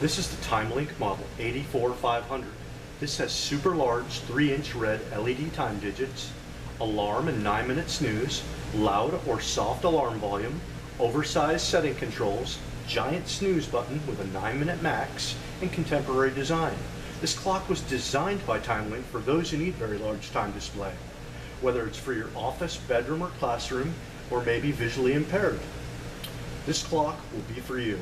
This is the TimeLink Model 84500. This has super large 3-inch red LED time digits, alarm and 9-minute snooze, loud or soft alarm volume, oversized setting controls, giant snooze button with a 9-minute max, and contemporary design. This clock was designed by TimeLink for those who need very large time display, whether it's for your office, bedroom, or classroom, or maybe visually impaired. This clock will be for you.